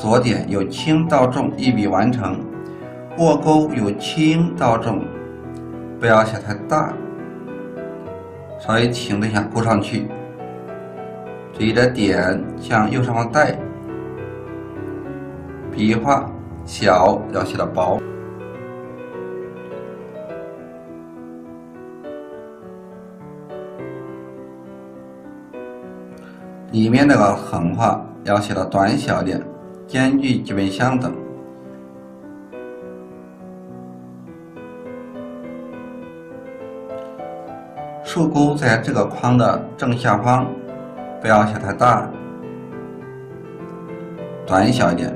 左点由轻到重一笔完成，卧钩由轻到重，不要写太大，稍微轻的一下勾上去。注意的点向右上方带，笔画小要写的薄。里面那个横画要写的短小点，间距基本相等。竖钩在这个框的正下方，不要写太大，短小一点。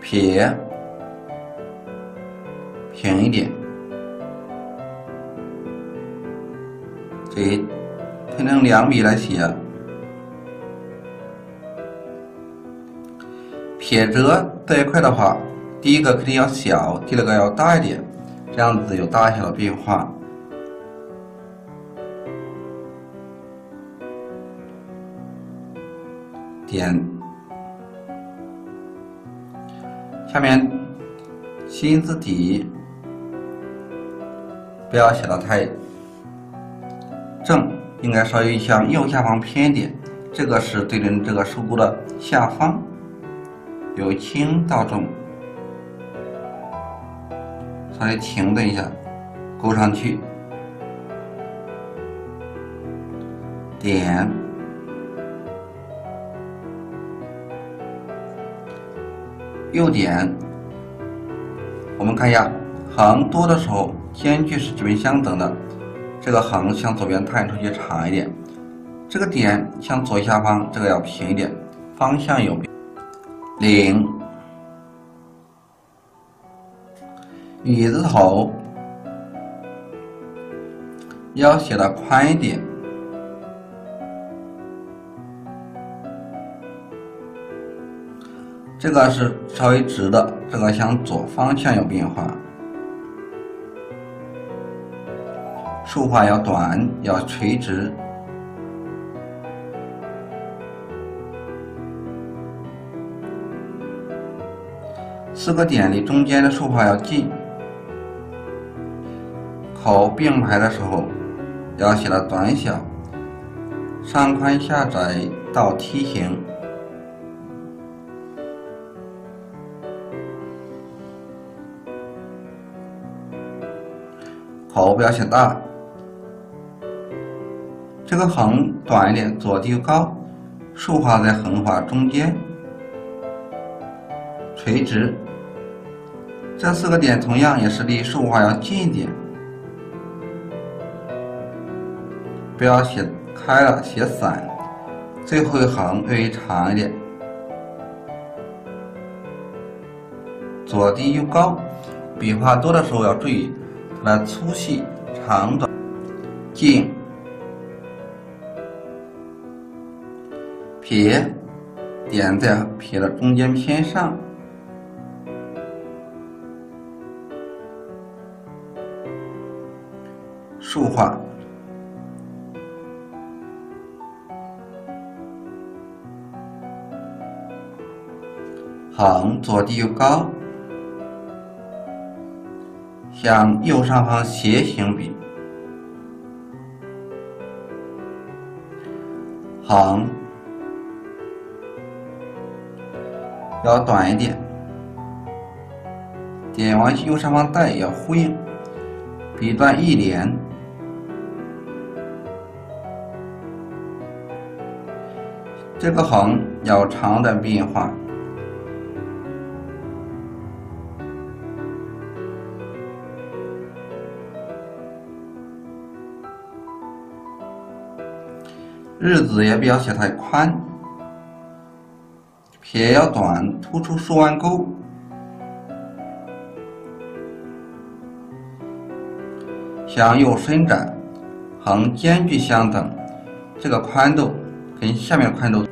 撇平一点。对，分成两笔来写。撇折这一块的话，第一个肯定要小，第二个要大一点，这样子有大小的变化。点，下面心字底不要写的太。正应该稍微向右下方偏一点，这个是对准这个竖钩的下方，由轻到重，稍微停顿一下，勾上去，点，右点，我们看一下，横多的时候间距是基本相等的。这个横向左边探出去长一点，这个点向左下方，这个要平一点，方向有变。零，雨字头要写的宽一点，这个是稍微直的，这个向左方向有变化。竖画要短，要垂直。四个点离中间的竖画要近。口并排的时候要写的短小，上宽下窄到梯形。口不要写大。这个横短一点，左低右高，竖画在横画中间，垂直。这四个点同样也是离竖画要近一点，不要写开了，写散。最后一横略微长一点，左低右高，笔画多的时候要注意它的粗细、长短、近。撇点在撇的中间偏上，竖画，横左低右高，向右上方斜行笔，横。要短一点，点完右上方带要呼应，笔端一连，这个横要长的变化。日子也不要写太宽。撇要短，突出竖弯钩，向右伸展，横间距相等，这个宽度跟下面宽度